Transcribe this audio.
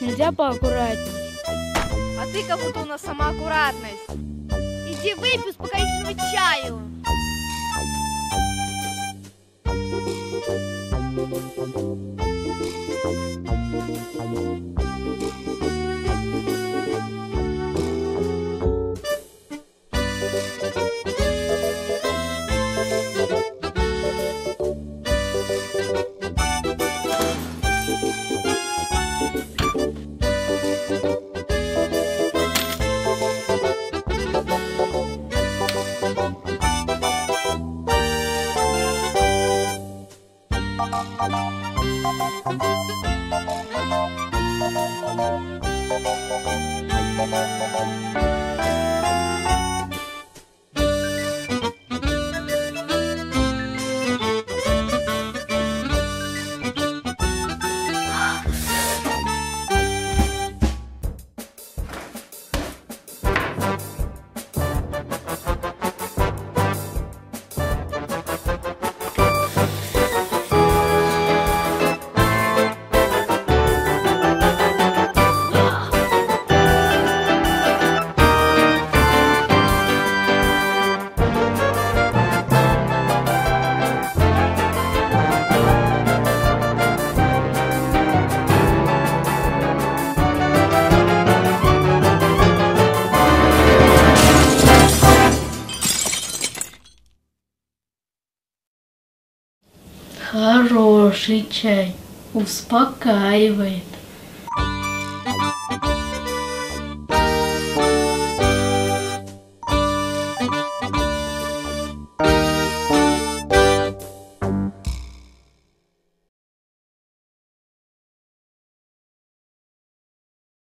Нельзя поаккуратней. А ты как будто у нас сама аккуратность. Иди выпей успокоительного Thank you. Хороший чай. Успокаивает.